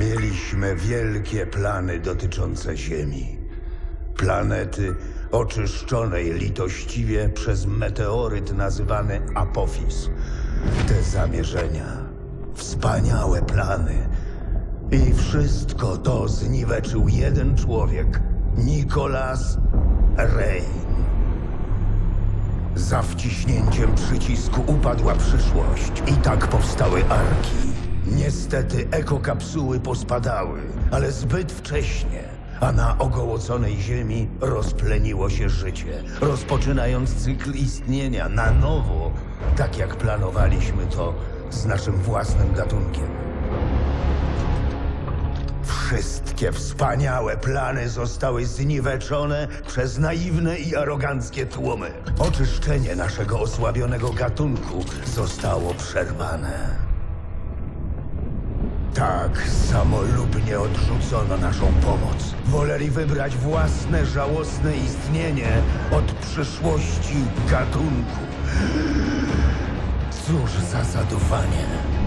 Mieliśmy wielkie plany dotyczące Ziemi. Planety oczyszczonej litościwie przez meteoryt nazywany Apophis. Te zamierzenia, wspaniałe plany. I wszystko to zniweczył jeden człowiek, Nicholas Rain. Za wciśnięciem przycisku upadła przyszłość i tak powstały arki. Niestety ekokapsuły pospadały, ale zbyt wcześnie, a na ogołoconej ziemi rozpleniło się życie, rozpoczynając cykl istnienia na nowo, tak jak planowaliśmy to z naszym własnym gatunkiem. Wszystkie wspaniałe plany zostały zniweczone przez naiwne i aroganckie tłumy. Oczyszczenie naszego osłabionego gatunku zostało przerwane. Tak samolubnie odrzucono naszą pomoc. Woleli wybrać własne żałosne istnienie od przyszłości gatunku. Cóż za zadufanie.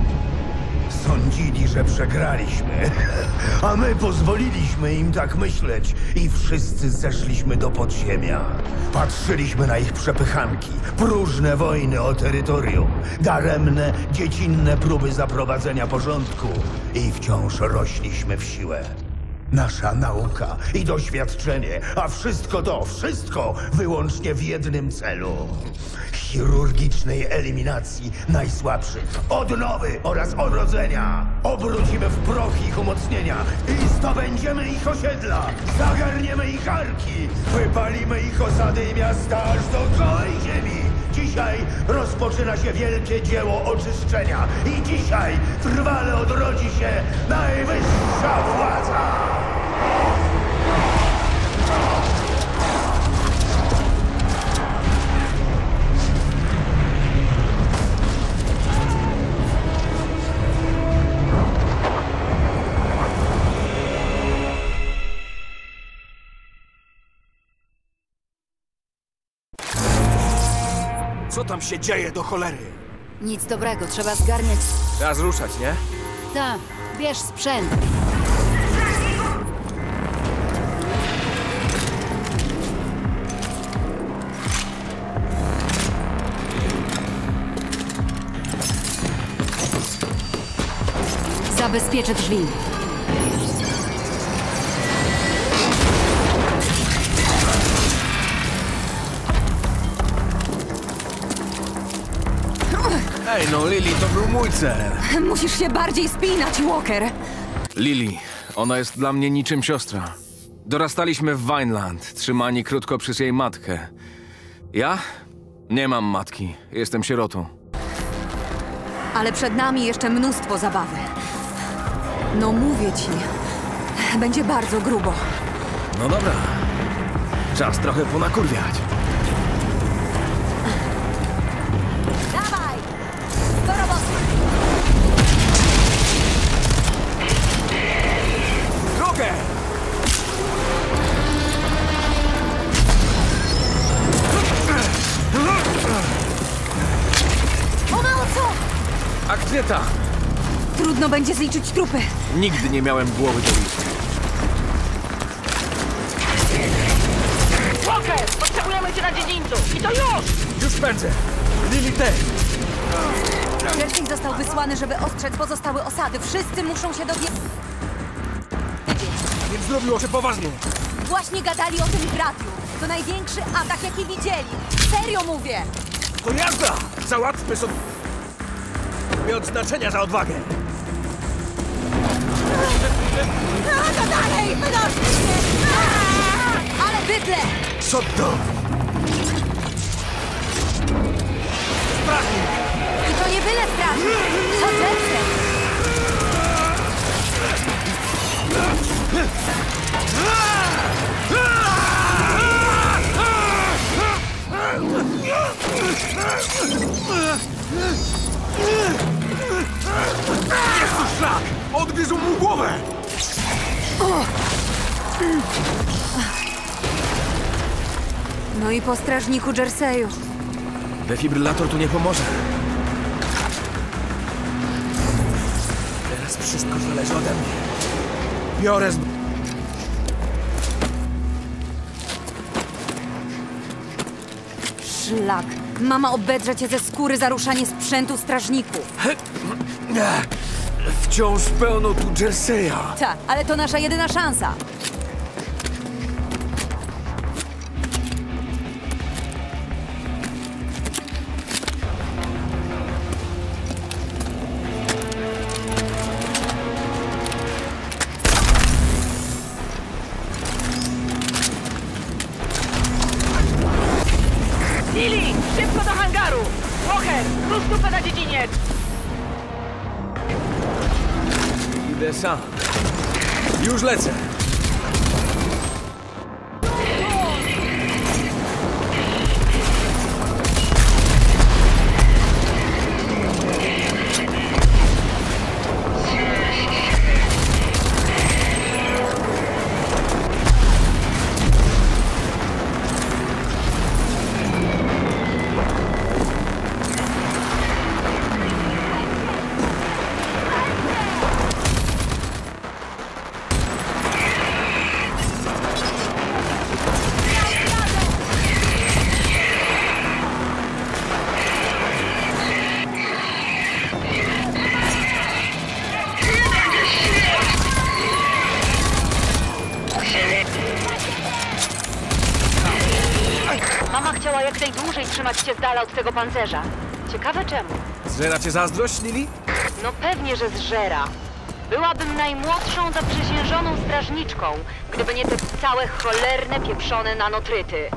Sądzili, że przegraliśmy, a my pozwoliliśmy im tak myśleć i wszyscy zeszliśmy do podziemia. Patrzyliśmy na ich przepychanki, próżne wojny o terytorium, daremne, dziecinne próby zaprowadzenia porządku i wciąż rośliśmy w siłę. Nasza nauka i doświadczenie, a wszystko to, wszystko wyłącznie w jednym celu. Chirurgicznej eliminacji najsłabszych, odnowy oraz odrodzenia. Obrócimy w proch ich umocnienia i zdobędziemy ich osiedla. Zagarniemy ich arki, wypalimy ich osady i miasta aż do całej ziemi. Dzisiaj rozpoczyna się wielkie dzieło oczyszczenia i dzisiaj trwale odrodzi się najwyższa władza. Co tam się dzieje do cholery? Nic dobrego, trzeba zgarniać. Czas ruszać, nie? Ta, bierz sprzęt. Zabezpieczę drzwi. Ej, no Lily, to był mój cel. Musisz się bardziej spinać, Walker. Lily, ona jest dla mnie niczym siostra. Dorastaliśmy w Vineland, trzymani krótko przez jej matkę. Ja? Nie mam matki, jestem sierotą. Ale przed nami jeszcze mnóstwo zabawy. No mówię ci, będzie bardzo grubo. No dobra. Czas trochę ponakurwiać. A gdzie ta? Trudno będzie zliczyć trupy. Nigdy nie miałem głowy do liczby. Walker! Potrzebujemy cię na dziedzińcu! I to już! Już pędzę! Lily też! Jersey został wysłany, żeby ostrzec pozostałe osady. Wszyscy muszą się dowiedzieć. Więc zrobiło się poważnie. Właśnie gadali o tym w radiu. To największy atak, jaki widzieli. Serio mówię! To jazda! Załatwmy sobie... Nie odznaczenia za odwagę. No to dalej! Wynośmy się! Ale bydle! Co to? Strażnik! I to nie byle strażnik! To Jersey! Jest tu szlak! Odgryzł mu głowę! No i po strażniku Jerseyu. Defibrylator tu nie pomoże. Teraz wszystko zależy ode mnie. Biorę z... Szlak. Mama obedrze cię ze skóry za ruszanie sprzętu strażników. Wciąż pełno tu Jerseya. Tak, ale to nasza jedyna szansa. Pancerza. Ciekawe czemu. Zżera cię zazdrość, Lili? No pewnie, że zżera. Byłabym najmłodszą zaprzysiężoną strażniczką, gdyby nie te całe cholerne, pieprzone nanotryty.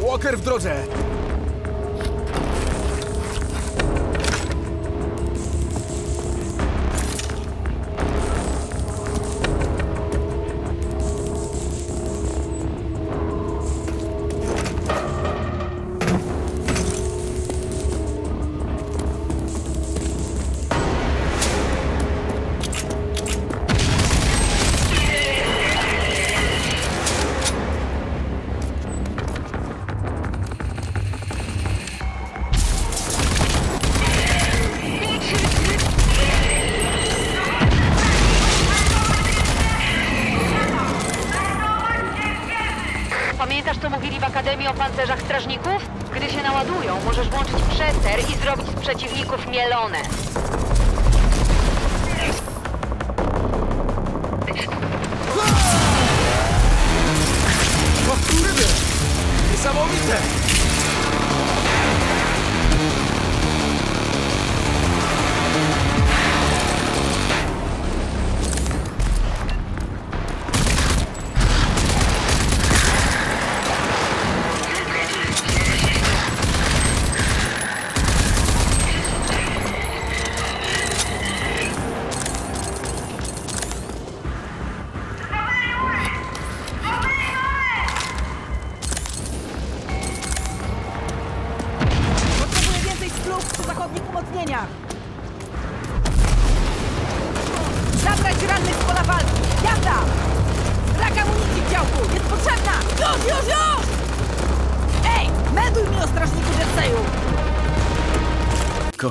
Walker w drodze!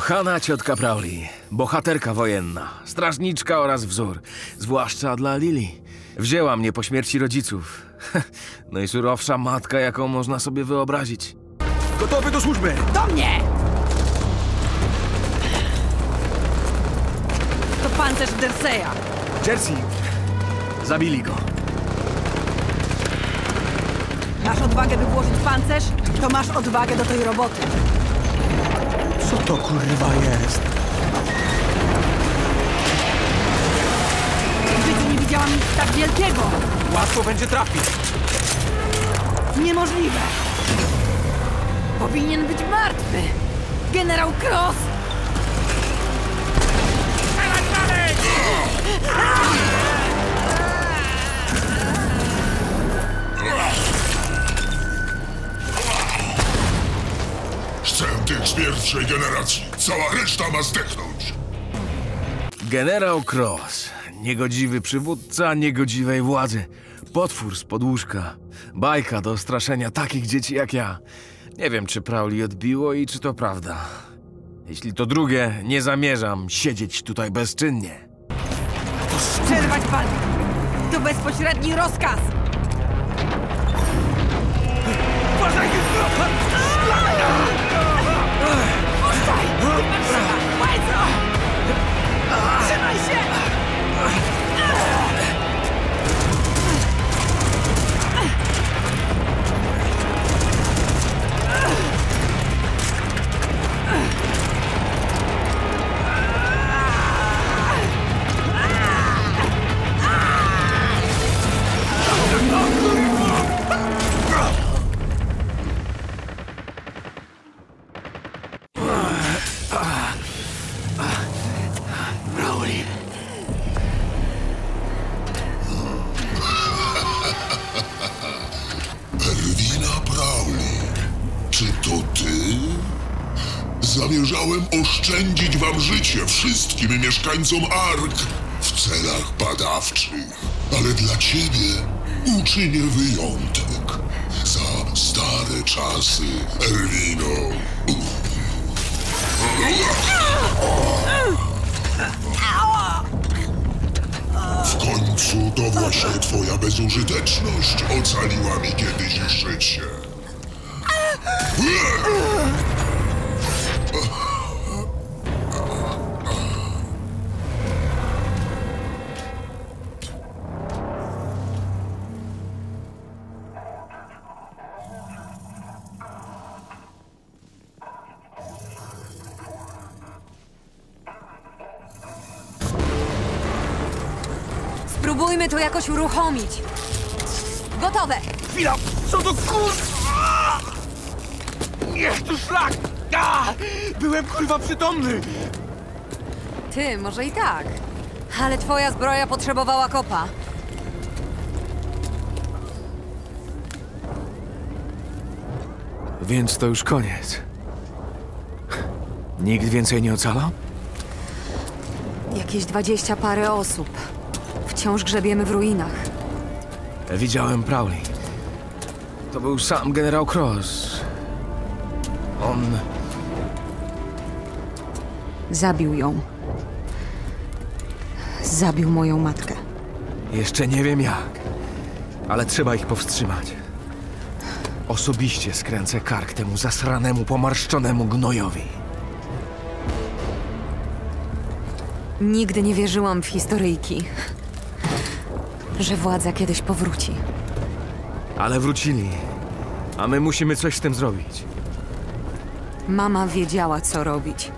Kochana ciotka Prauli, bohaterka wojenna, strażniczka oraz wzór, zwłaszcza dla Lili. Wzięła mnie po śmierci rodziców. Najsurowsza matka, jaką można sobie wyobrazić. Gotowy do służby! Do mnie! To pancerz Jerseya. Jersey, zabili go. Masz odwagę, by włożyć pancerz? To masz odwagę do tej roboty. Co to kurwa jest? Życiu nie widziałam nic tak wielkiego. Łatwo będzie trafić! Niemożliwe. Powinien być martwy. Generał Cross! Pierwszej generacji. Cała reszta ma zdechnąć. Generał Cross. Niegodziwy przywódca niegodziwej władzy. Potwór z podłóżka. Bajka do straszenia takich dzieci jak ja. Nie wiem, czy Prauli odbiło i czy to prawda. Jeśli to drugie, nie zamierzam siedzieć tutaj bezczynnie. Przerwać walkę! To bezpośredni rozkaz! Wszystkim mieszkańcom Ark w celach badawczych, ale dla ciebie uczynię wyjątek. Za stare czasy, Erwino. W końcu to właśnie twoja bezużyteczność ocaliła mi kiedyś życie. Spróbujmy to jakoś uruchomić. Gotowe! Chwila! Co to kur... Niech tu szlak! A! Byłem kurwa przytomny! Ty, może i tak. Ale twoja zbroja potrzebowała kopa. Więc to już koniec. Nikt więcej nie ocalał? Jakieś dwadzieścia parę osób. Wciąż grzebiemy w ruinach. Widziałem Prowley. To był sam generał Cross. On... Zabił ją. Zabił moją matkę. Jeszcze nie wiem jak, ale trzeba ich powstrzymać. Osobiście skręcę kark temu zasranemu, pomarszczonemu gnojowi. Nigdy nie wierzyłam w historyjki. Że władza kiedyś powróci. Ale wrócili, a my musimy coś z tym zrobić. Mama wiedziała, co robić.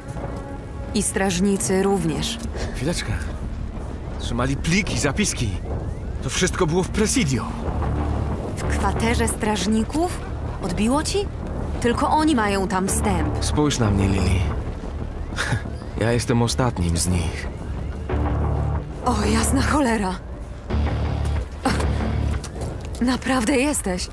I strażnicy również. Chwileczkę. Trzymali pliki, zapiski. To wszystko było w Presidio. W kwaterze strażników? Odbiło ci? Tylko oni mają tam wstęp. Spójrz na mnie, Lili. Ja jestem ostatnim z nich. O, jasna cholera. Naprawdę jesteś.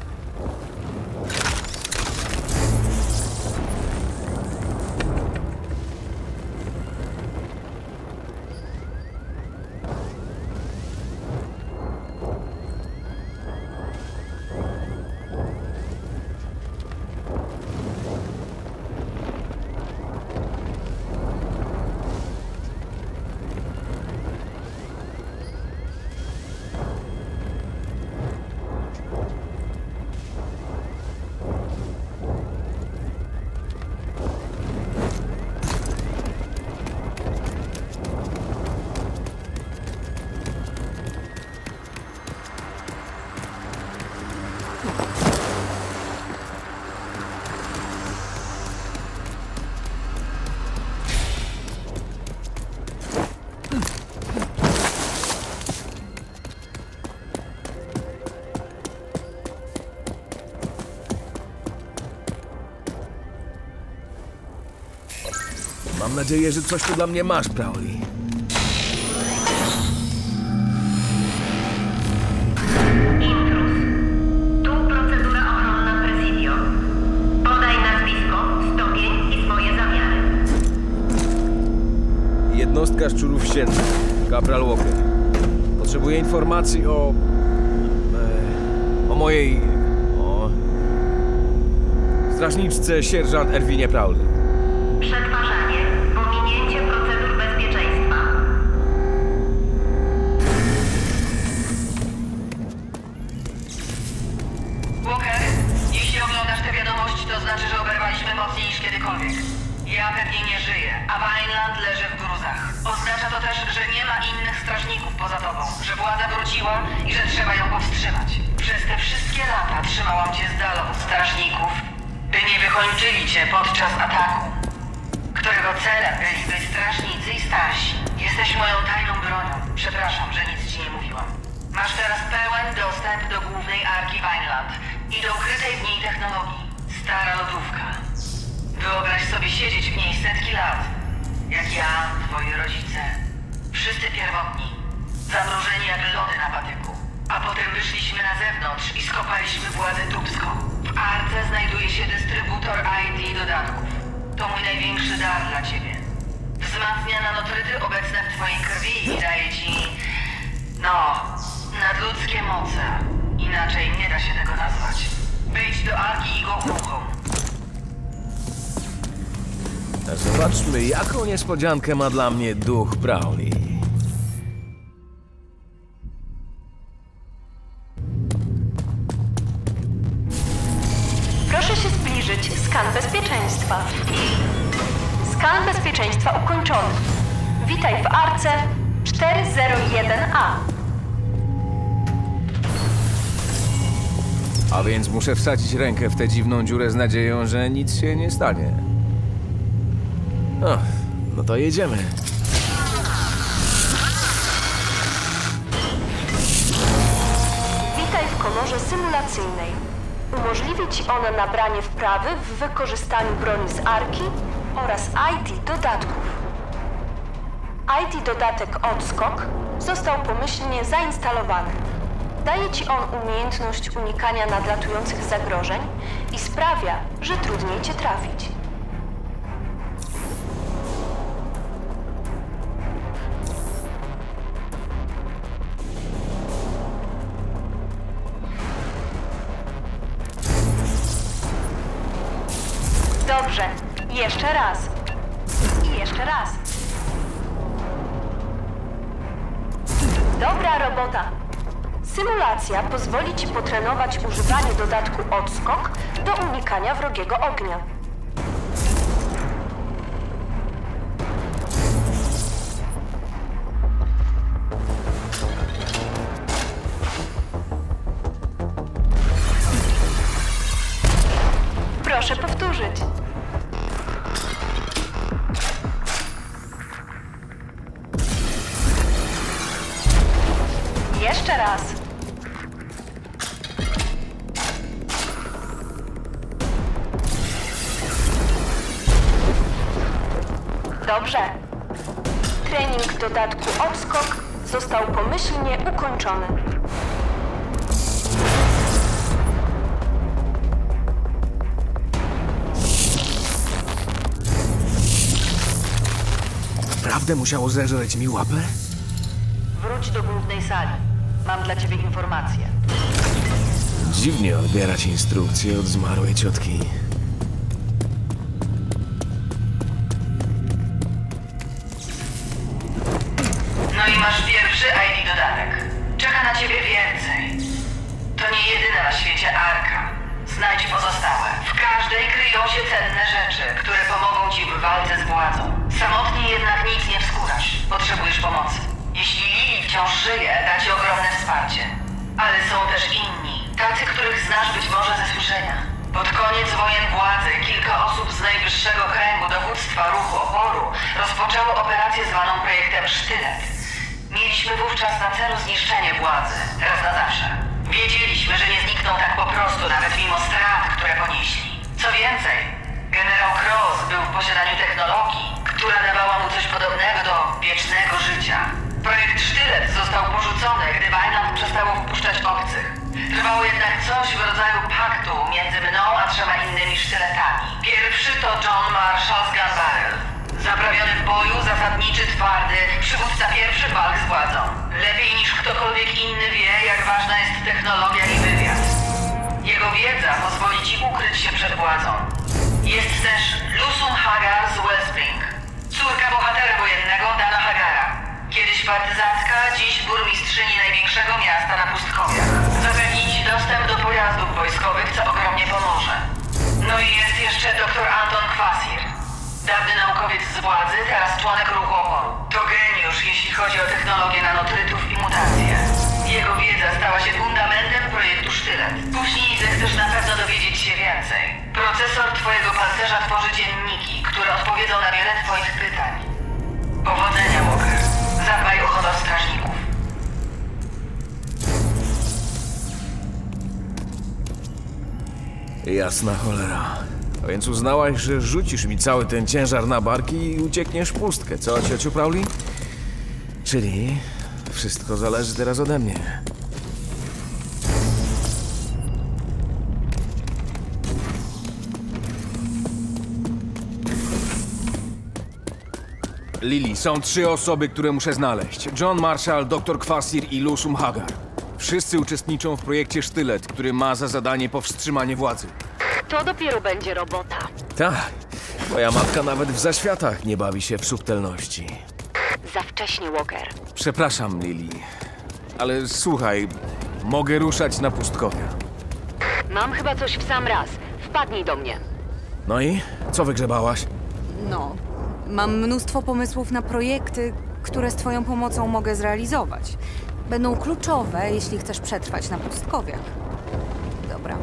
nadzieję, że coś tu dla mnie masz, Crowley. jednostka szczurów siennych, kapral Walker. Potrzebuję informacji o... E, o mojej... o... strażniczce sierżant Erwinie Prawdy. Niespodziankę ma dla mnie duch Prowley. Proszę się zbliżyć. Skan bezpieczeństwa. Skan bezpieczeństwa ukończony. Witaj w arce 401A. A więc muszę wsadzić rękę w tę dziwną dziurę z nadzieją, że nic się nie stanie. O, no to jedziemy. Witaj w komorze symulacyjnej. Umożliwi Ci ona nabranie wprawy w wykorzystaniu broni z arki oraz IT dodatków. IT dodatek Odskok został pomyślnie zainstalowany. Daje Ci on umiejętność unikania nadlatujących zagrożeń i sprawia, że trudniej Cię trafić. Pozwoli Ci potrenować używanie dodatku odskok do unikania wrogiego ognia. Musiało zeżreć mi łapę? Wróć do głównej sali. Mam dla ciebie informacje. Dziwnie odbierać instrukcje od zmarłej ciotki. No i masz pierwszy ID dodatek. Czeka na ciebie więcej. To nie jedyna na świecie arka. Znajdź pozostałe. W każdej kryją się cenne rzeczy, które pomogą ci w walce z władzą. Samotnie Potrzebujesz pomocy. Jeśli Lili wciąż żyje, da ci ogromne wsparcie. Ale są też inni. Tacy, których znasz być może ze słyszenia. Pod koniec wojen władzy kilka osób z najwyższego kręgu dowództwa ruchu oporu rozpoczęło operację zwaną projektem Sztylet. Mieliśmy wówczas na celu zniszczenie władzy, raz na zawsze. Wiedzieliśmy, że nie znikną tak po prostu, nawet mimo strat, które ponieśli. Co więcej, generał Cross był w posiadaniu technologii, która dawała mu coś podobnego do wiecznego życia. Projekt Sztylet został porzucony, gdy Vineland przestało wpuszczać obcych. Trwało jednak coś w rodzaju paktu między mną a trzema innymi sztyletami. Pierwszy to John Marshall z Gun Barrel. Zaprawiony w boju, zasadniczy, twardy władzą. Lepiej niż ktokolwiek inny wie, jak ważna jest technologia i wywiad. Jego wiedza pozwoli ci ukryć się przed władzą. Jest też Lusum Hagar z Wellspring, córka bohatera wojennego Dana Hagara. Kiedyś partyzantka, dziś burmistrzyni największego miasta na pustkowiach. Zapewni ci dostęp do pojazdów wojskowych, co ogromnie pomoże. No i jest jeszcze dr Anton Kwasir. Dawny naukowiec z władzy, teraz członek ruchu oporu. To geniusz, jeśli chodzi o technologię nanotrytów i mutacje. Jego wiedza stała się fundamentem projektu Sztylet. Później zechcesz na pewno dowiedzieć się więcej. Procesor twojego pancerza tworzy dzienniki, które odpowiedzą na wiele twoich pytań. Powodzenia, Walker. Zadbaj o honor strażników. Jasna cholera. A więc uznałaś, że rzucisz mi cały ten ciężar na barki i uciekniesz pustkę, co, ciociu Pauli? Czyli wszystko zależy teraz ode mnie. Lili, są trzy osoby, które muszę znaleźć. John Marshall, dr Kwasir i Lusum Hagar. Wszyscy uczestniczą w projekcie Sztylet, który ma za zadanie powstrzymanie władzy. To dopiero będzie robota. Tak, moja matka nawet w zaświatach nie bawi się w subtelności. Za wcześnie, Walker. Przepraszam, Lili, ale słuchaj, mogę ruszać na pustkowia. Mam chyba coś w sam raz. Wpadnij do mnie. No i co wygrzebałaś? No, mam mnóstwo pomysłów na projekty, które z Twoją pomocą mogę zrealizować. Będą kluczowe, jeśli chcesz przetrwać na pustkowiach. Dobra,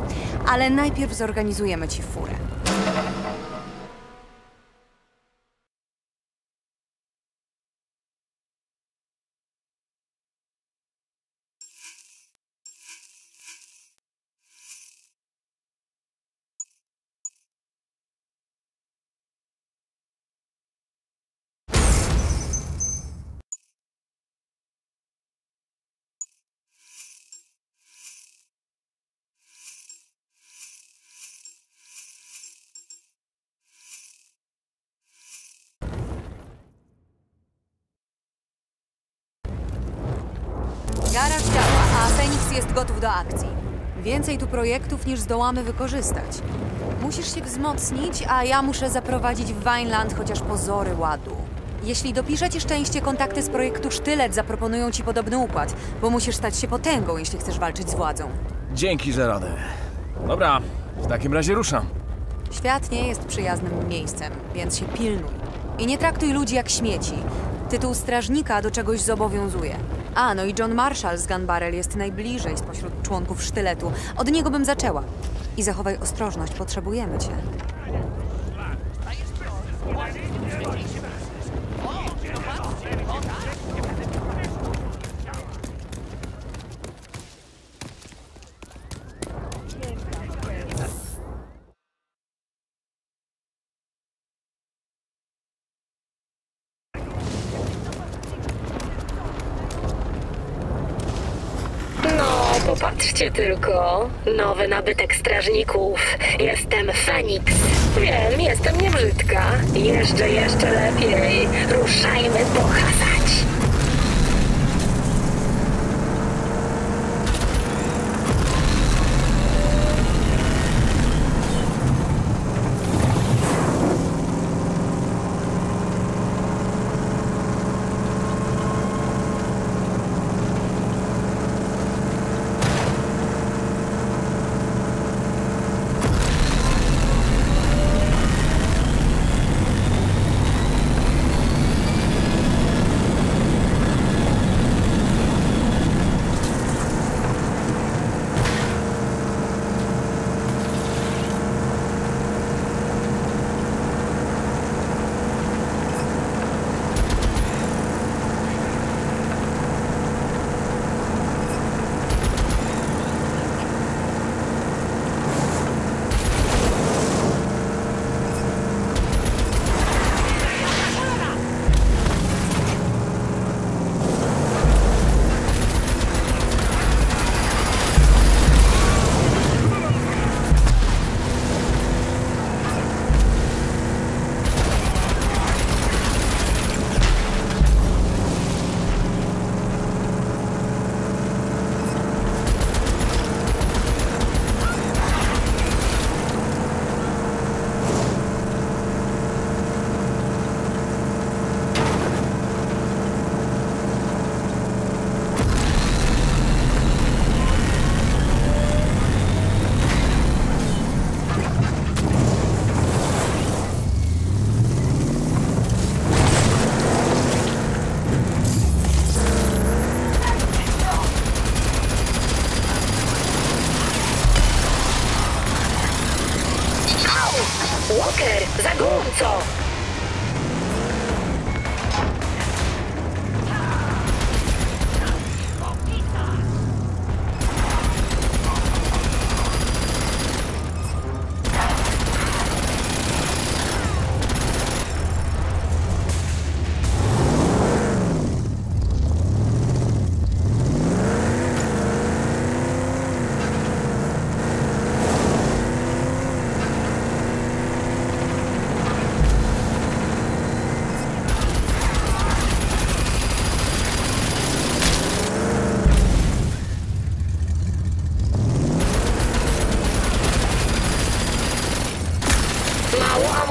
ale najpierw zorganizujemy Ci furę. Do akcji. Więcej tu projektów niż zdołamy wykorzystać. Musisz się wzmocnić, a ja muszę zaprowadzić w Vineland chociaż pozory ładu. Jeśli dopiszę ci szczęście, kontakty z projektu Sztylet zaproponują ci podobny układ, bo musisz stać się potęgą, jeśli chcesz walczyć z władzą. Dzięki za radę. Dobra, w takim razie ruszam. Świat nie jest przyjaznym miejscem, więc się pilnuj. I nie traktuj ludzi jak śmieci. Tytuł strażnika do czegoś zobowiązuje. A, no i John Marshall z Gun Barrel jest najbliżej spośród członków sztyletu. Od niego bym zaczęła. I zachowaj ostrożność, potrzebujemy cię. No, popatrzcie tylko. Nowy nabytek strażników. Jestem Feniks. Wiem, jestem niebrzydka. Jeżdżę jeszcze lepiej. Ruszajmy pokazać.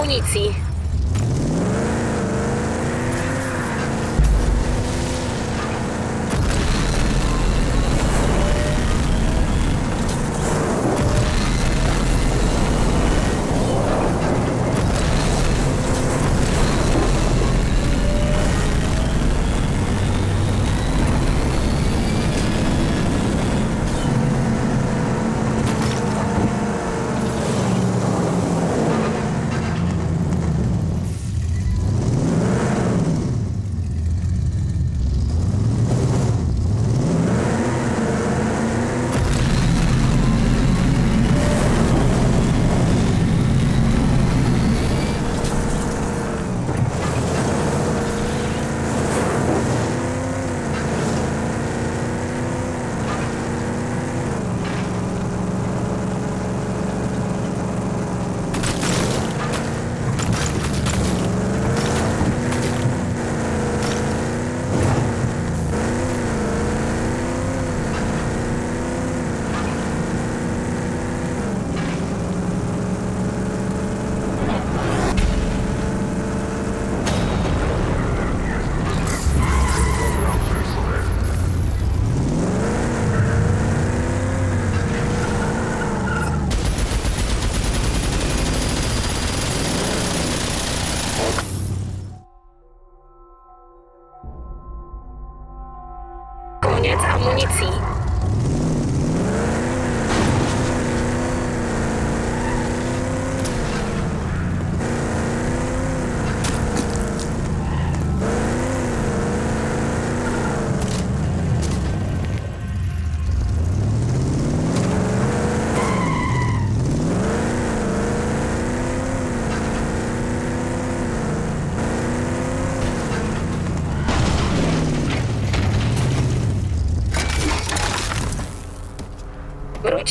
Konici.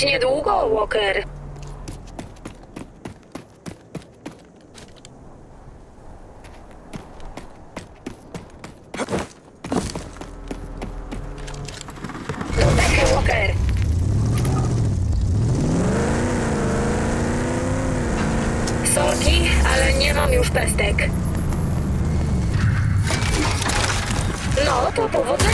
Niedługo, Walker. Ale nie mam już pestek. No, to powodzenia.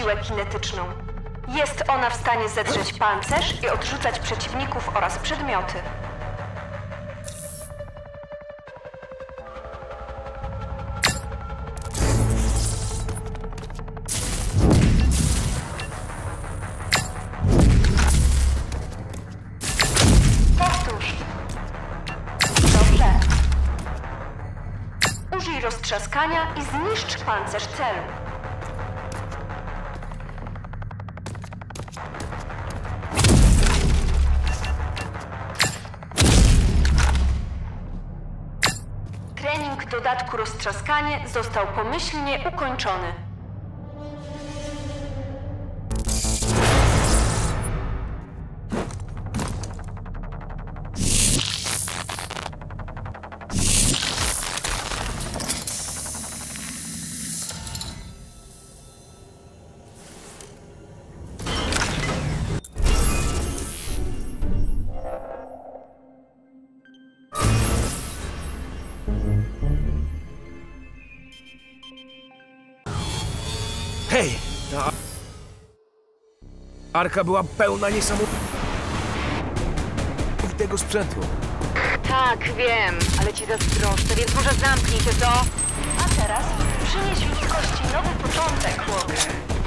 Siłę kinetyczną. Jest ona w stanie zedrzeć pancerz i odrzucać przeciwników oraz przedmioty. Użyj roztrzaskania i zniszcz pancerz celu. Trening dodatku roztrzaskanie został pomyślnie ukończony. Arka była pełna niesamowitego sprzętu. Tak, wiem, ale ci zazdroszczę, więc może zamknij się, co? A teraz przynieś ludzkości nowy początek, Walker.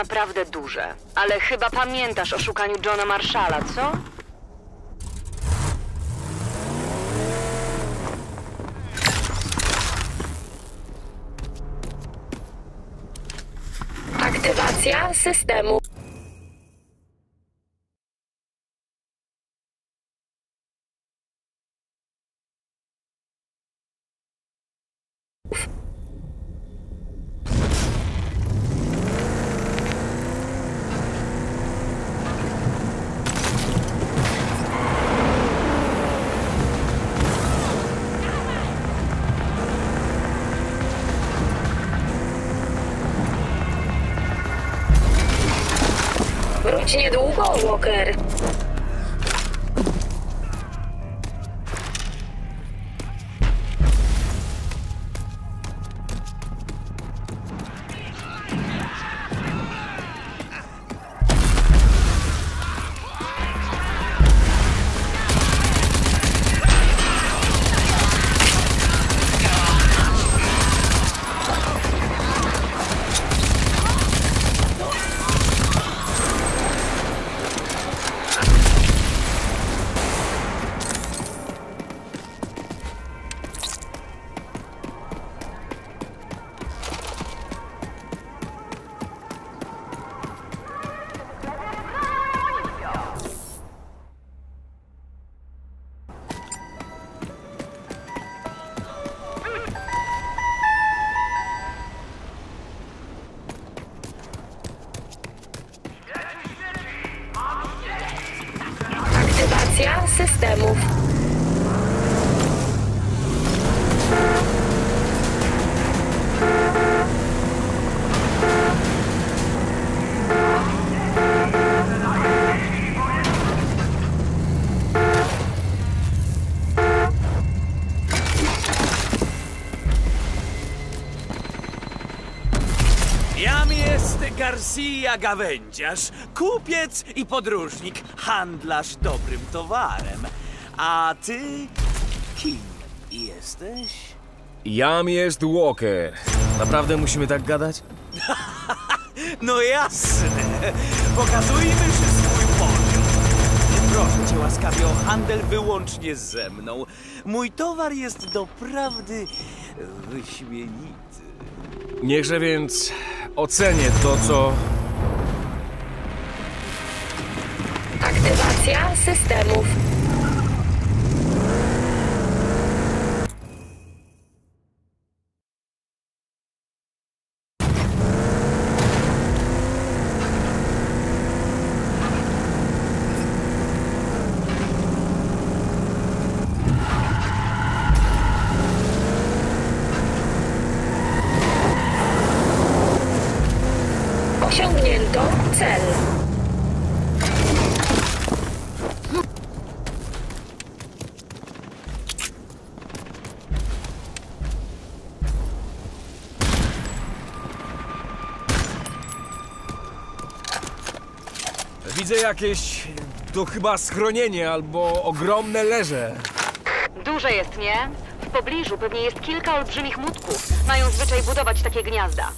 Naprawdę duże, ale chyba pamiętasz o szukaniu Johna Marshalla, co? Aktywacja systemu. Niedługo, Garcia Gawędziarz, kupiec i podróżnik, handlarz dobrym towarem. A ty kim jesteś? Jam jest Walker. Naprawdę musimy tak gadać? No jasne, pokazujmy się swój poziom. Proszę cię łaskawie o handel wyłącznie ze mną. Mój towar jest doprawdy wyśmienity. Niechże więc ocenię to, co... Aktywacja systemów. Osiągnięto cel. Widzę jakieś... To chyba schronienie albo ogromne leże. Duże jest, nie? W pobliżu pewnie jest kilka olbrzymich mutków. Mają zwyczaj budować takie gniazda.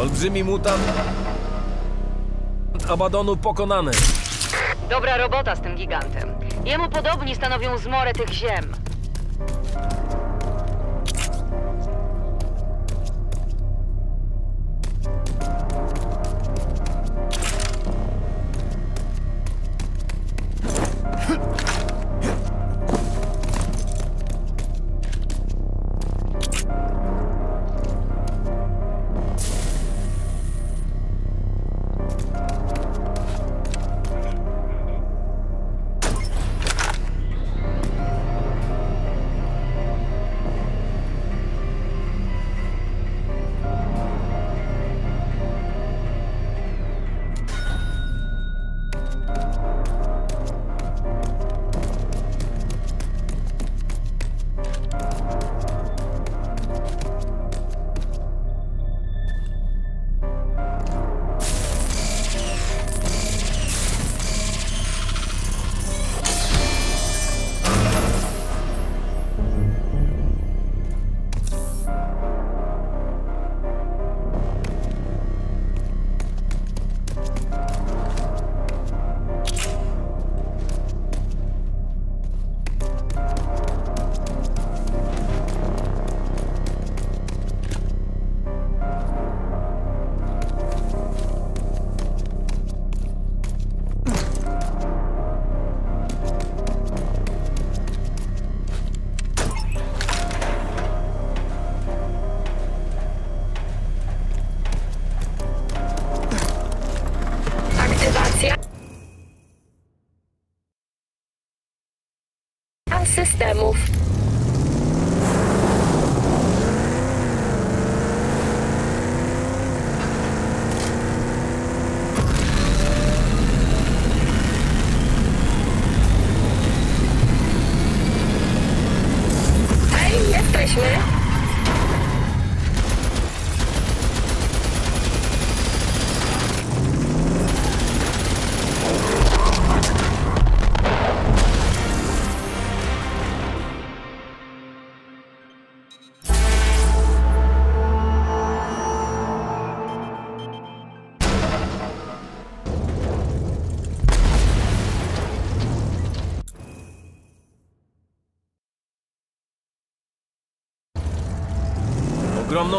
Olbrzymi mutant Abadonu pokonany. Dobra robota z tym gigantem. Jemu podobni stanowią zmorę tych ziem.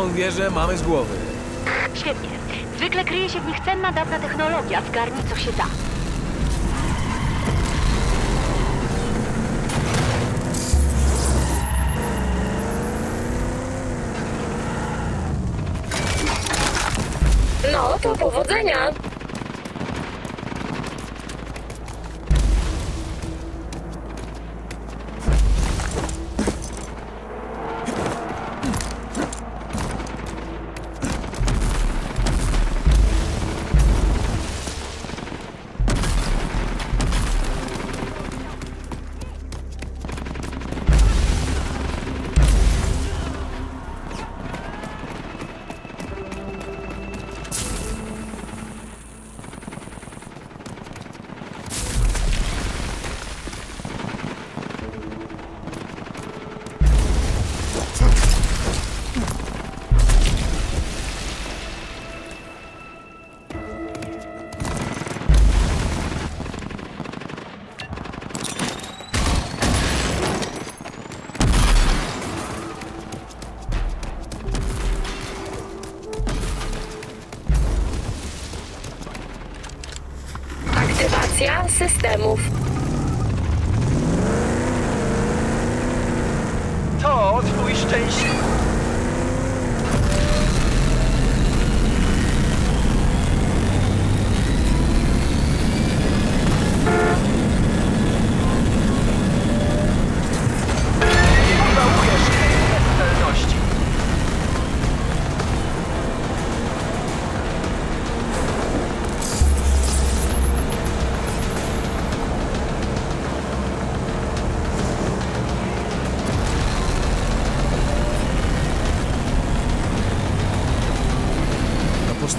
Ogromną wieżę mamy z głowy. Świetnie. Zwykle kryje się w nich cenna dawna technologia. Zgarnij co się da. No, to powodzenia.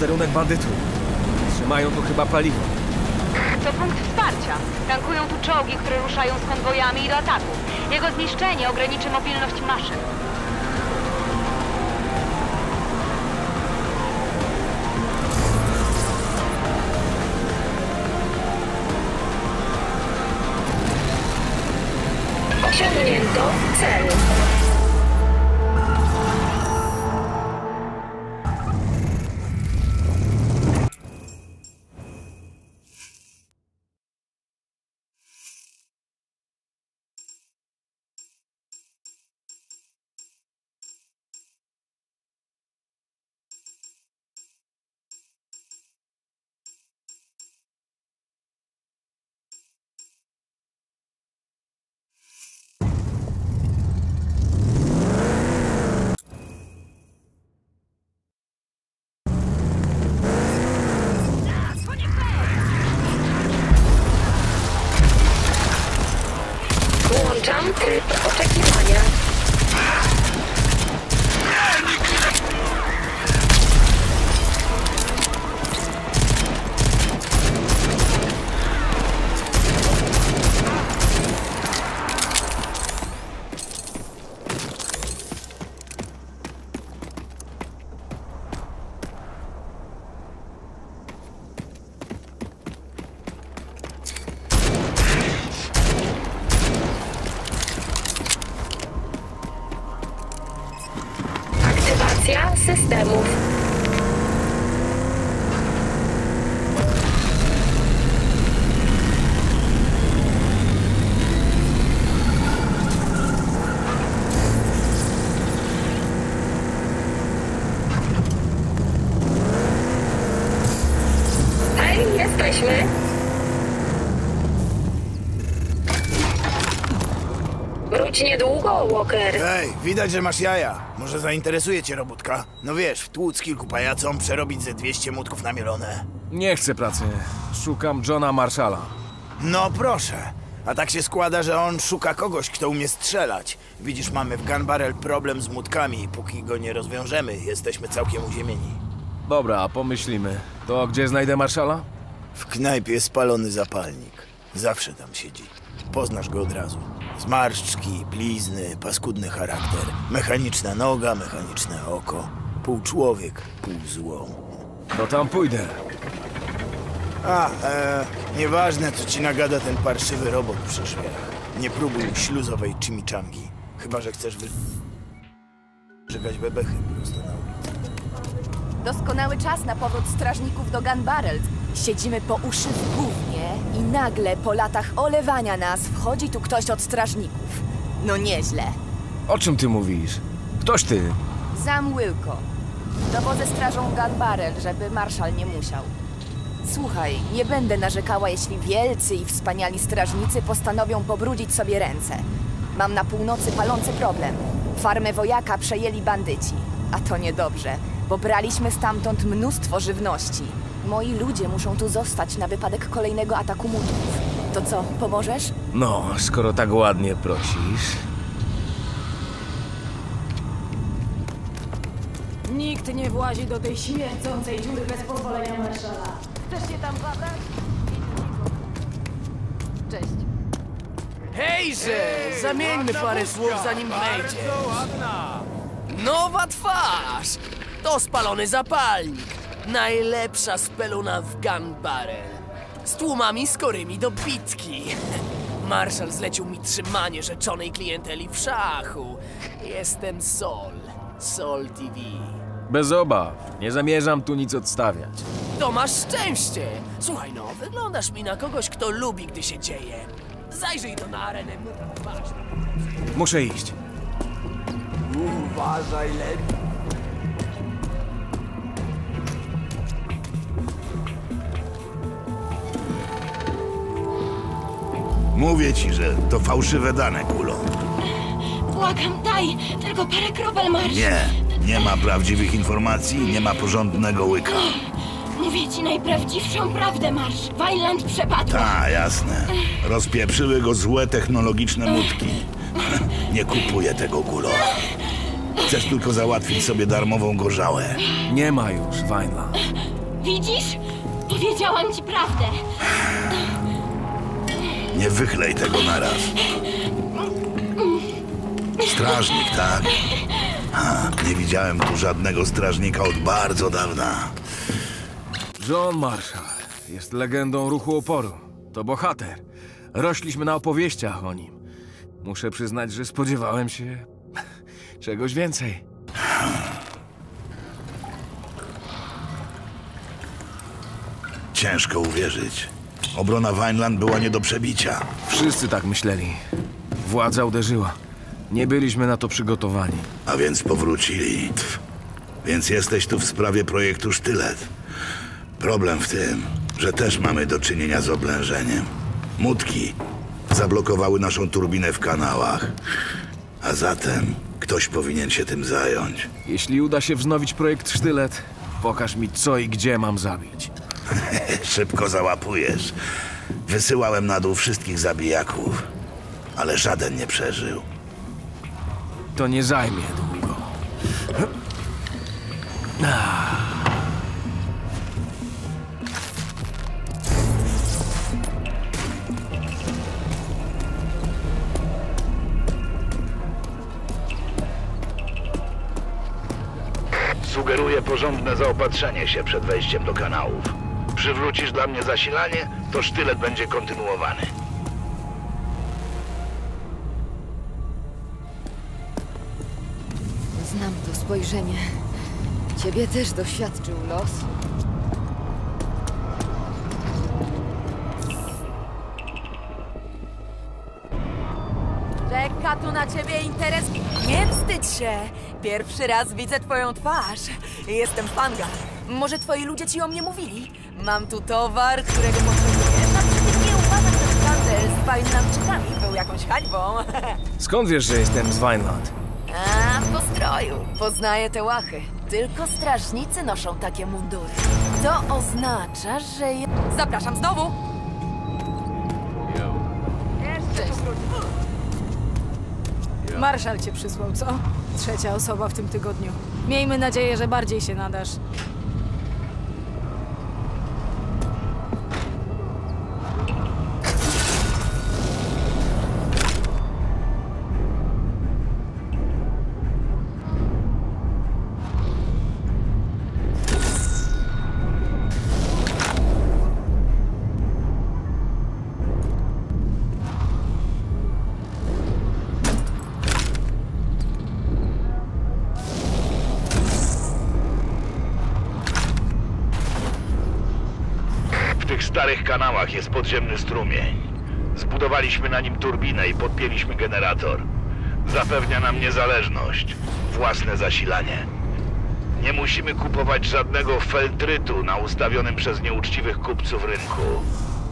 Na posterunek bandytów. Trzymają tu chyba paliwo. To punkt wsparcia. Tankują tu czołgi, które ruszają z konwojami i do ataku. Jego zniszczenie ograniczy mobilność maszyn. Walker. Ej, widać, że masz jaja. Może zainteresuje cię robótka? No wiesz, wtłuc kilku pajacom, przerobić ze 200 mutków na mielone. Nie chcę pracy. Szukam Johna Marshalla. No proszę. A tak się składa, że on szuka kogoś, kto umie strzelać. Widzisz, mamy w Gun Barrel problem z mutkami i póki go nie rozwiążemy, jesteśmy całkiem uziemieni. Dobra, pomyślimy. To gdzie znajdę Marshalla? W knajpie spalony zapalnik. Zawsze tam siedzi. Poznasz go od razu. Zmarszczki, blizny, paskudny charakter. Mechaniczna noga, mechaniczne oko. Pół człowiek, pół zło. To tam pójdę. A, e, nieważne co ci nagada ten parszywy robot przy drzwiach. Nie próbuj śluzowej chimichangi. Chyba, że chcesz wy... żygać bebechy prosto na ulicy. Doskonały czas na powrót strażników do Gun Barrel. Siedzimy po uszy w gównie i nagle po latach olewania nas wchodzi tu ktoś od strażników. No nieźle. O czym ty mówisz? Ktoś ty. Sam Wilko. Dowodzę strażą Gun Barrel, żeby marszal nie musiał. Słuchaj, nie będę narzekała, jeśli wielcy i wspaniali strażnicy postanowią pobrudzić sobie ręce. Mam na północy palący problem. Farmę wojaka przejęli bandyci. A to niedobrze, bo braliśmy stamtąd mnóstwo żywności. Moi ludzie muszą tu zostać na wypadek kolejnego ataku mutów. To co, pomożesz? No, skoro tak ładnie prosisz. Nikt nie włazi do tej śmierdzącej dziury bez pozwolenia marszala. Chcesz się tam zabrać? Cześć. Hejże! Zamieńmy parę słów zanim wejdzie. Nowa twarz! To spalony zapalnik. Najlepsza speluna w Gun Barrel. Z tłumami skorymi do bitki. Marszal zlecił mi trzymanie rzeczonej klienteli w szachu. Jestem Sol. Sol TV. Bez obaw. Nie zamierzam tu nic odstawiać. To masz szczęście! Słuchaj no, wyglądasz mi na kogoś, kto lubi, gdy się dzieje. Zajrzyj to na arenę. Muszę iść. Uważaj lepiej. Mówię ci, że to fałszywe dane, Kulo. Błagam, daj tylko parę kropel, Marsz. Nie, nie ma prawdziwych informacji, nie ma porządnego łyka. Mówię ci najprawdziwszą prawdę, Marsz. Wajland przepadła. Ta, jasne. Rozpieprzyły go złe technologiczne mutki. Nie kupuję tego, Kulo. Chcesz tylko załatwić sobie darmową gorzałę. Nie ma już, Vineland. Widzisz? Powiedziałam ci prawdę. Nie wychlej tego naraz. Strażnik, tak? A, nie widziałem tu żadnego strażnika od bardzo dawna. John Marshall jest legendą ruchu oporu. To bohater. Rośliśmy na opowieściach o nim. Muszę przyznać, że spodziewałem się czegoś więcej. Ciężko uwierzyć. Obrona Vineland była nie do przebicia. Wszyscy tak myśleli. Władza uderzyła. Nie byliśmy na to przygotowani. A więc powrócili. Tf. Więc jesteś tu w sprawie projektu Sztylet. Problem w tym, że też mamy do czynienia z oblężeniem. Mutki zablokowały naszą turbinę w kanałach. A zatem ktoś powinien się tym zająć. Jeśli uda się wznowić projekt Sztylet, pokaż mi co i gdzie mam zabić. Szybko załapujesz. Wysyłałem na dół wszystkich zabijaków, ale żaden nie przeżył. To nie zajmie długo. Sugeruję porządne zaopatrzenie się przed wejściem do kanałów. Przywrócisz dla mnie zasilanie, to sztylet będzie kontynuowany. Znam to spojrzenie. Ciebie też doświadczył los. Czeka tu na ciebie interes. Nie wstydź się. Pierwszy raz widzę twoją twarz. Jestem Fanga. Może twoi ludzie ci o mnie mówili? Mam tu towar, którego potrzebuję. Na przykład nie uważam, że handel z Wajnlandczykami był jakąś hańbą. Skąd wiesz, że jestem z Vineland? A, po stroju. Poznaję te łachy. Tylko strażnicy noszą takie mundury. To oznacza, że... Je... Zapraszam znowu! Cześć. Marszal cię przysłał, co? Trzecia osoba w tym tygodniu. Miejmy nadzieję, że bardziej się nadasz. Podziemny strumień. Zbudowaliśmy na nim turbinę i podpięliśmy generator. Zapewnia nam niezależność, własne zasilanie. Nie musimy kupować żadnego feltrytu na ustawionym przez nieuczciwych kupców rynku.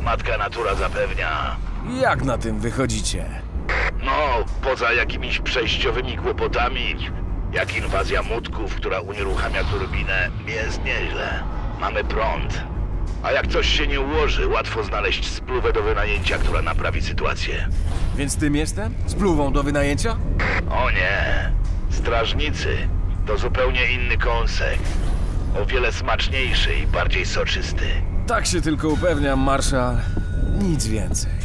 Matka natura zapewnia. Jak na tym wychodzicie? No, poza jakimiś przejściowymi kłopotami, jak inwazja mutków, która unieruchamia turbinę, jest nieźle. Mamy prąd. A jak coś się nie ułoży, łatwo znaleźć spluwę do wynajęcia, która naprawi sytuację. Więc tym jestem? Z pluwą do wynajęcia? O nie, strażnicy to zupełnie inny kąsek. O wiele smaczniejszy i bardziej soczysty. Tak się tylko upewniam, Marszal. Nic więcej.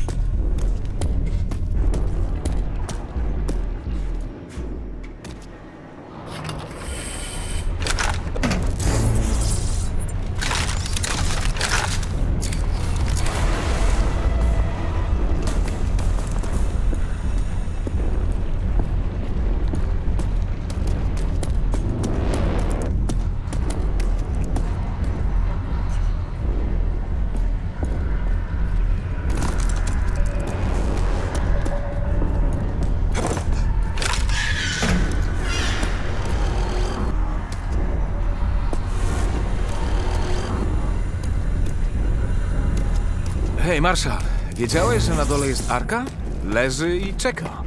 Wiedziałeś, że na dole jest arka? Leży i czeka.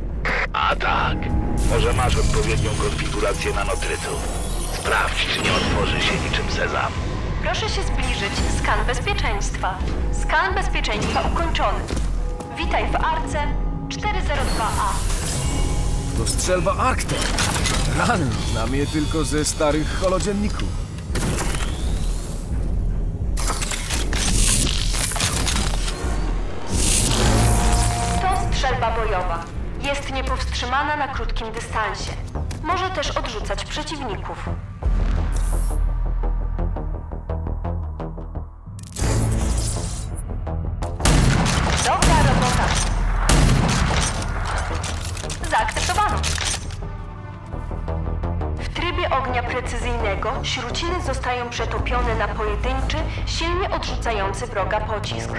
A tak, może masz odpowiednią konfigurację nanotrytu. Sprawdź, czy nie otworzy się niczym sezam. Proszę się zbliżyć. Skan bezpieczeństwa. Skan bezpieczeństwa ukończony. Witaj w Arce 402A. To strzelba Arkte. Rany, znam je tylko ze starych holodzienników. Jest niepowstrzymana na krótkim dystansie. Może też odrzucać przeciwników. Dobra robota. Zaakceptowano. W trybie ognia precyzyjnego śruciny zostają przetopione na pojedynczy, silnie odrzucający wroga pocisk.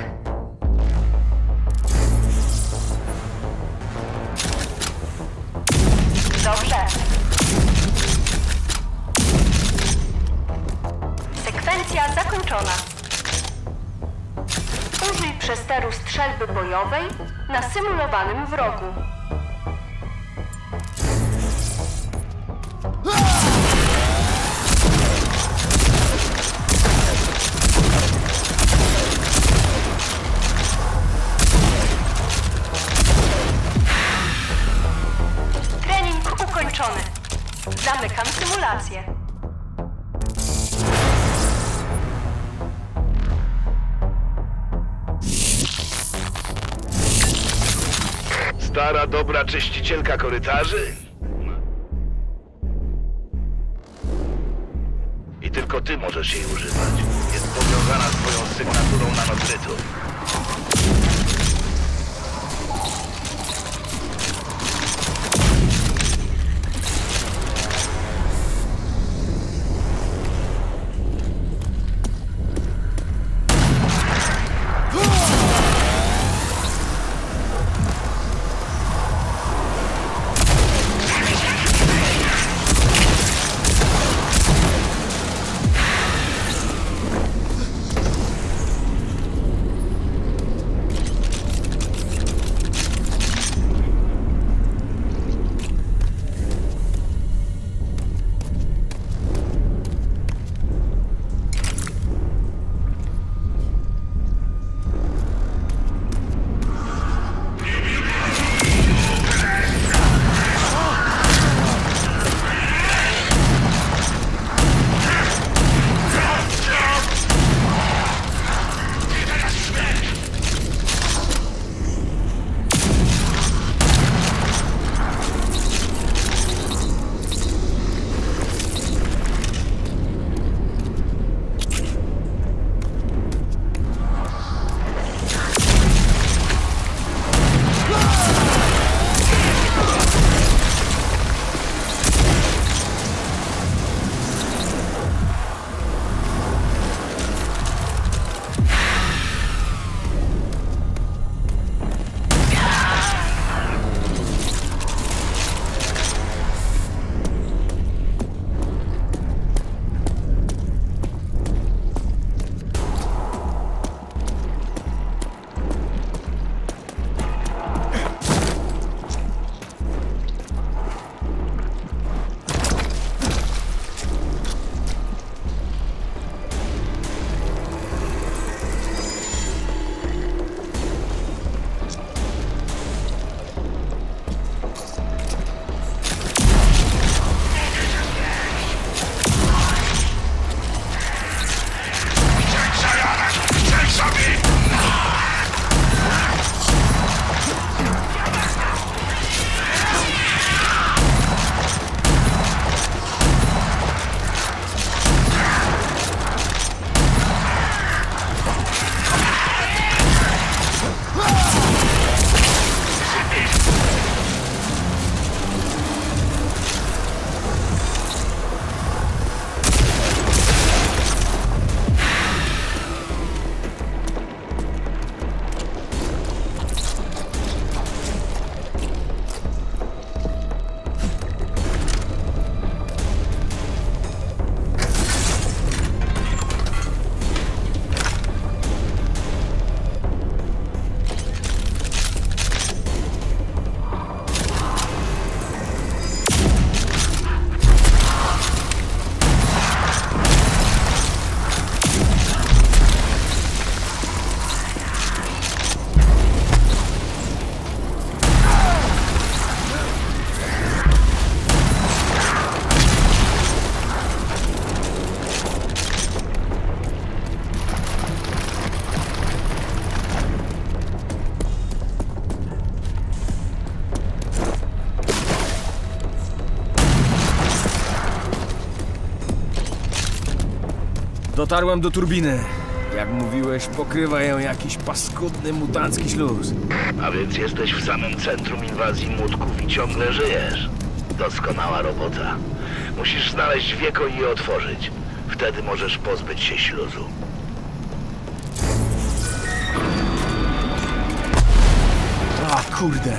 Na symulowanym wrogu. Dotarłem do turbiny. Jak mówiłeś, pokrywa ją jakiś paskudny mutancki śluz. A więc jesteś w samym centrum inwazji mutków i ciągle żyjesz. Doskonała robota. Musisz znaleźć wieko i je otworzyć. Wtedy możesz pozbyć się śluzu. A kurde.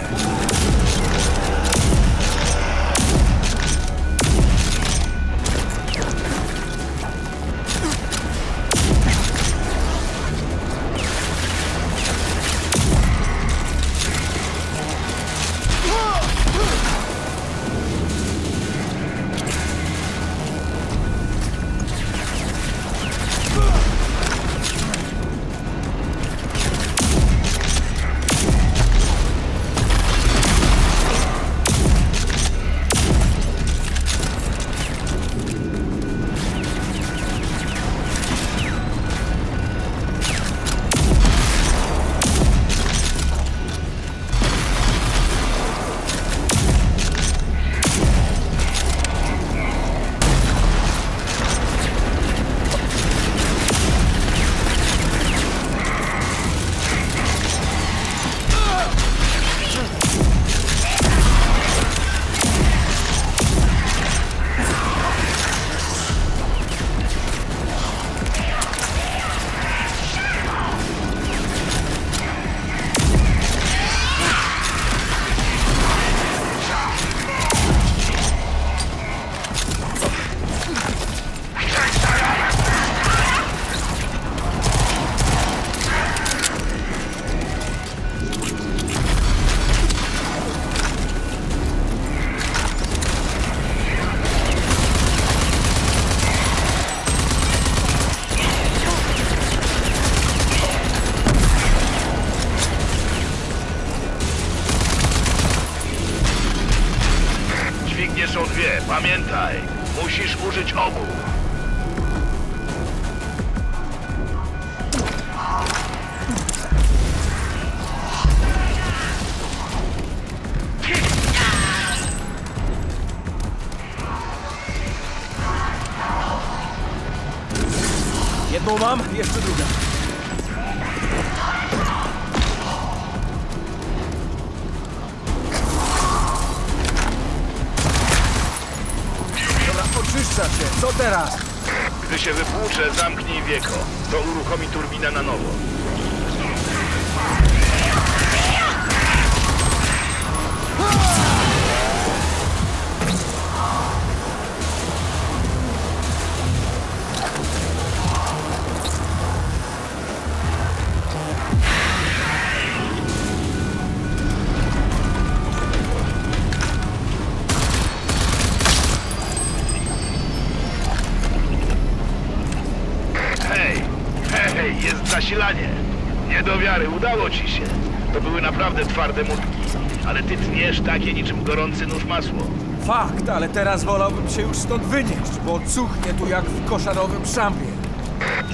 Takie niczym gorący nóż masło. Fakt, ale teraz wolałbym się już stąd wynieść, bo cuchnie tu jak w koszarowym szampie.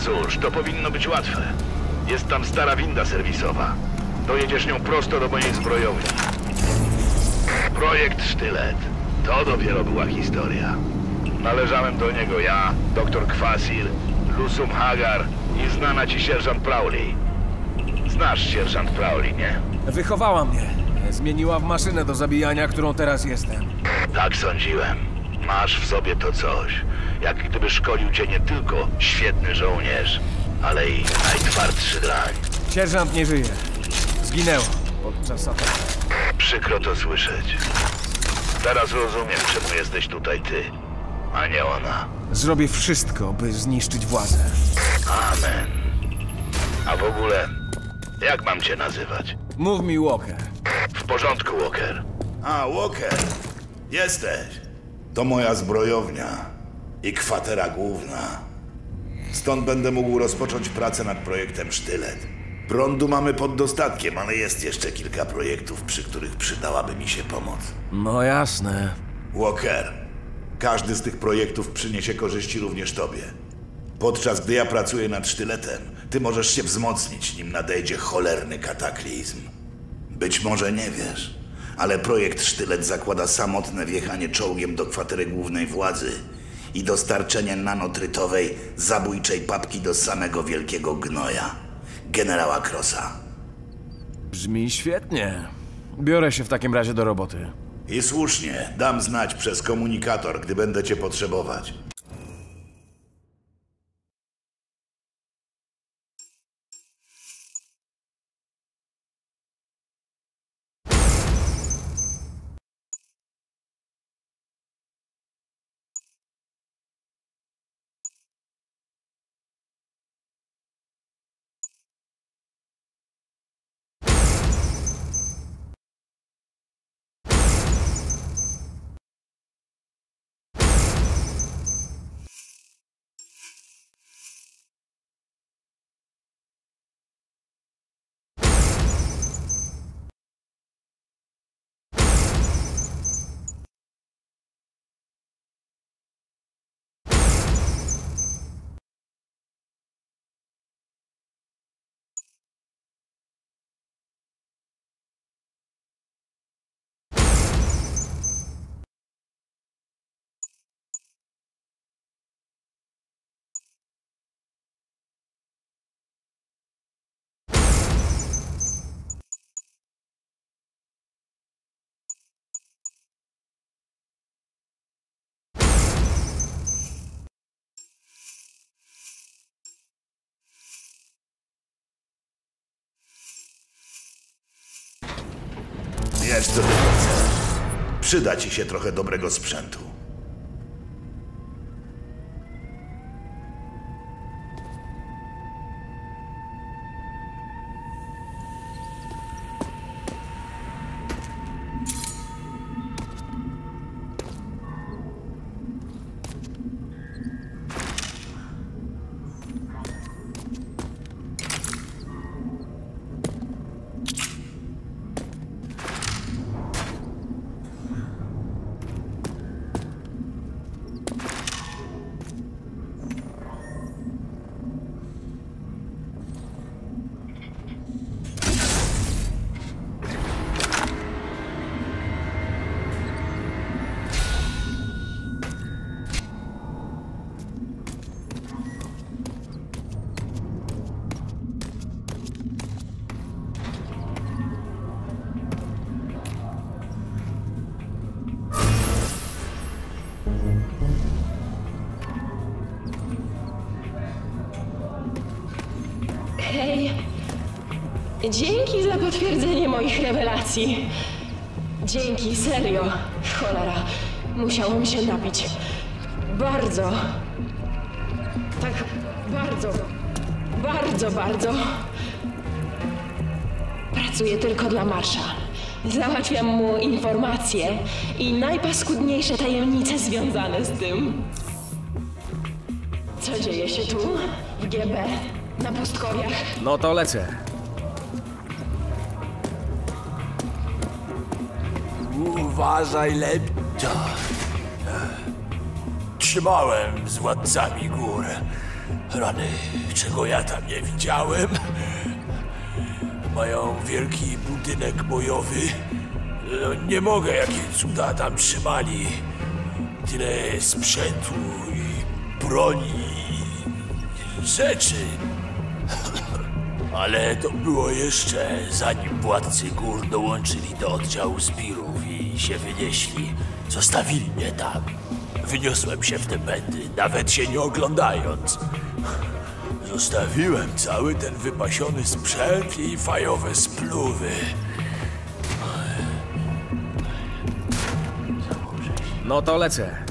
Cóż, to powinno być łatwe. Jest tam stara winda serwisowa. Dojedziesz nią prosto do mojej zbrojowni. Projekt Sztylet. To dopiero była historia. Należałem do niego ja, doktor Kwasir, Lusum Hagar i znana ci sierżant Prowley. Znasz sierżant Prowley, nie? Wychowała mnie. Zmieniła w maszynę do zabijania, którą teraz jestem. Tak sądziłem. Masz w sobie to coś. Jak gdyby szkolił cię nie tylko świetny żołnierz, ale i najtwardszy drań. Sierżant nie żyje. Zginęła podczas ataku. Przykro to słyszeć. Teraz rozumiem, czemu jesteś tutaj ty, a nie ona. Zrobię wszystko, by zniszczyć władzę. Amen. A w ogóle, jak mam cię nazywać? Mów mi, Walker. W porządku, Walker. A, Walker. Jesteś. To moja zbrojownia i kwatera główna. Stąd będę mógł rozpocząć pracę nad projektem Sztylet. Prądu mamy pod dostatkiem, ale jest jeszcze kilka projektów, przy których przydałaby mi się pomoc. No jasne. Walker, każdy z tych projektów przyniesie korzyści również tobie. Podczas gdy ja pracuję nad sztyletem, ty możesz się wzmocnić, nim nadejdzie cholerny kataklizm. Być może nie wiesz, ale projekt sztylet zakłada samotne wjechanie czołgiem do kwatery głównej władzy i dostarczenie nanotrytowej, zabójczej papki do samego wielkiego gnoja, generała Crossa. Brzmi świetnie. Biorę się w takim razie do roboty. I słusznie, dam znać przez komunikator, gdy będę cię potrzebować. Chcesz. Przyda ci się trochę dobrego sprzętu. Dzięki za potwierdzenie moich rewelacji. Dzięki, serio. Cholera, musiałem się napić. Bardzo. Tak, bardzo, bardzo, bardzo. Pracuję tylko dla Marsza. Załatwiam mu informacje i najpaskudniejsze tajemnice związane z tym. Co dzieje się tu? W GB? Na pustkowiach? No to lecę. Uważaj lepiej. Trzymałem z władcami gór. Rany, czego ja tam nie widziałem. Mają wielki budynek bojowy. No, nie mogę, jakie cuda tam trzymali. Tyle sprzętu i broni i rzeczy. Ale to było jeszcze zanim władcy gór dołączyli do oddziału zbirów i się wynieśli. Zostawili mnie tam. Wyniosłem się w te pędy, nawet się nie oglądając. Zostawiłem cały ten wypasiony sprzęt i fajowe spluwy. No to lecę.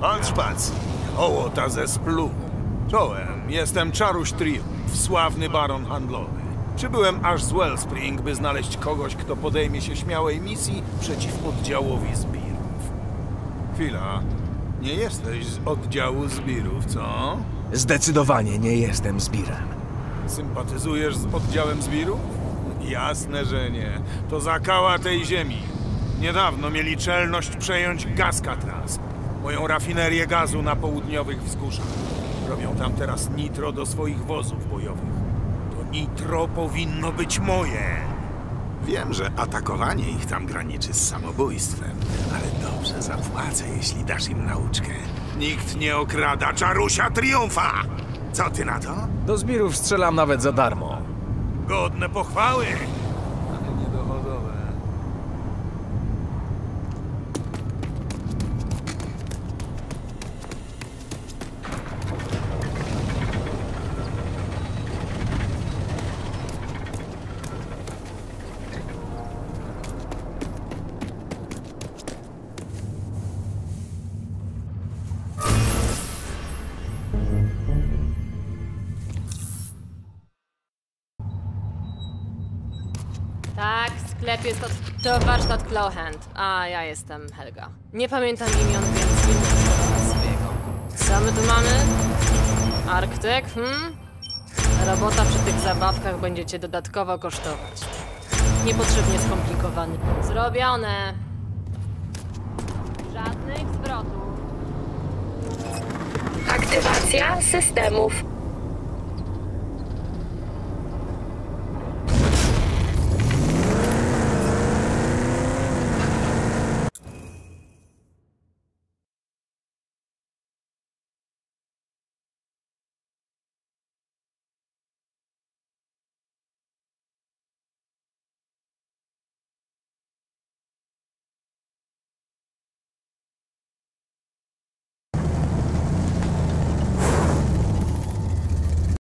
Pan Szpac, hołota ze spluwą. Czołem, jestem Czaruś Triumf, sławny baron handlowy. Przybyłem aż z Wellspring, by znaleźć kogoś, kto podejmie się śmiałej misji przeciw oddziałowi zbirów. Chwila, nie jesteś z oddziału zbirów, co? Zdecydowanie nie jestem zbirem. Sympatyzujesz z oddziałem zbirów? Jasne, że nie. To zakała tej ziemi. Niedawno mieli czelność przejąć Gaskatras, moją rafinerię gazu na południowych wzgórzach. Robią tam teraz nitro do swoich wozów bojowych. To nitro powinno być moje. Wiem, że atakowanie ich tam graniczy z samobójstwem, ale dobrze zapłacę, jeśli dasz im nauczkę. Nikt nie okrada czarusia triumfa! Co ty na to? Do zbirów strzelam nawet za darmo. Godne pochwały! Warsztat Clawhand, a ja jestem Helga. Nie pamiętam imion, więc nie swojego. Co my tu mamy? Arktyk, hmm? Robota przy tych zabawkach będzie cię dodatkowo kosztować. Niepotrzebnie skomplikowany. Zrobione! Żadnych zwrotów. Aktywacja systemów.